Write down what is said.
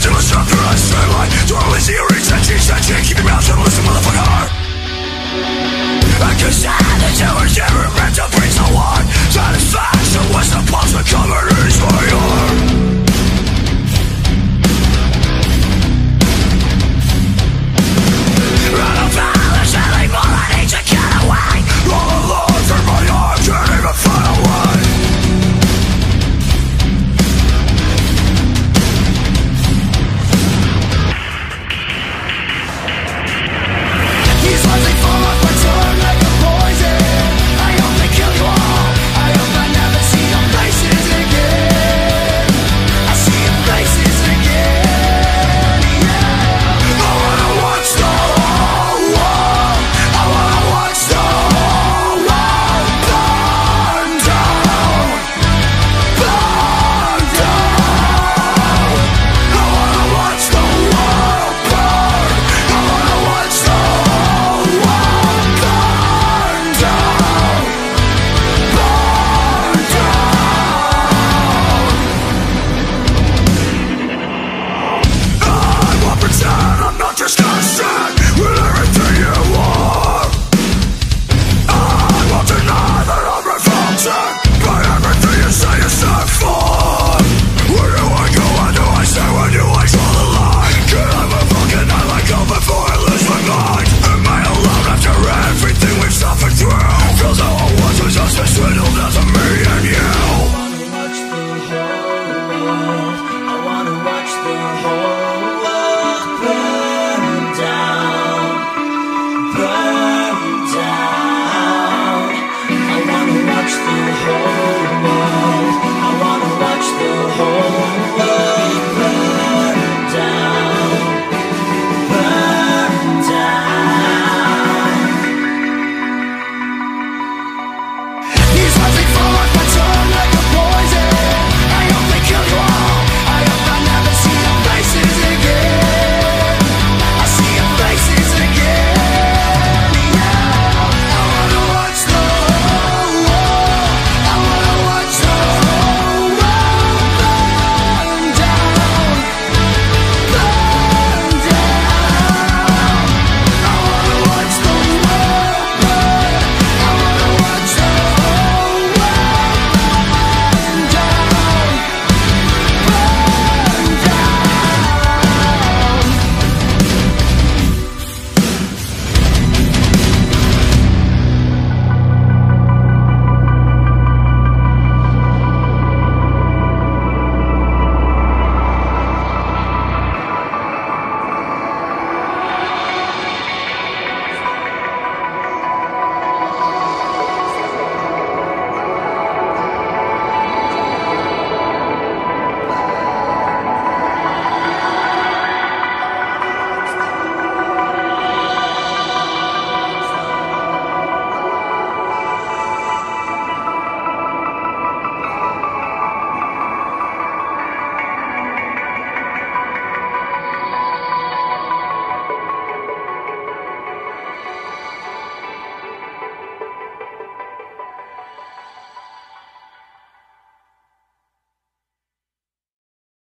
Until it's up through a straight Dwell Throw his earrings and cheeks and chin Keep